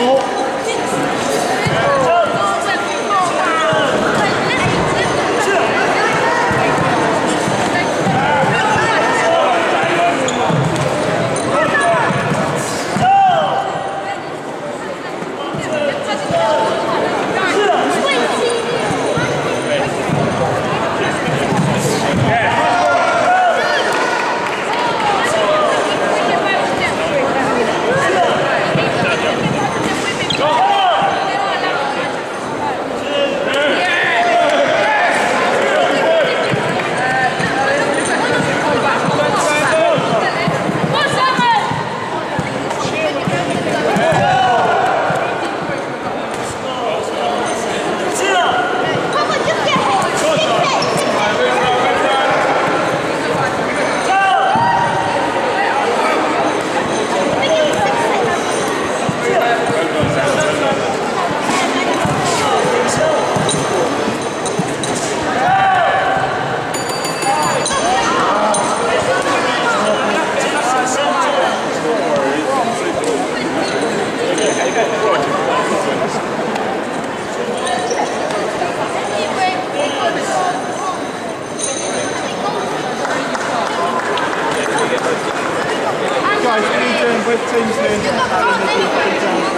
Oh. Both teams doing